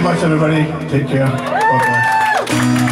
very much, everybody. Take care. Bye-bye.